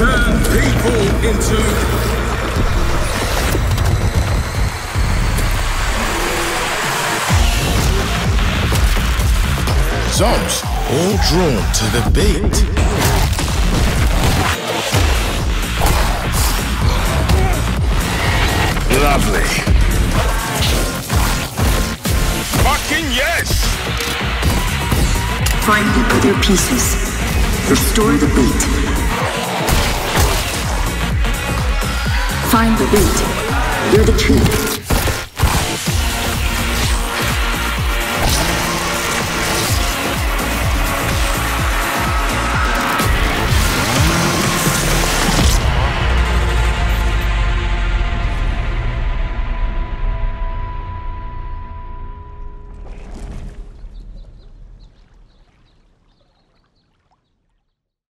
into Zombs all drawn to the bait. Lovely. Fucking yes! Find the other pieces. Restore the bait. Find the bait. You're the key.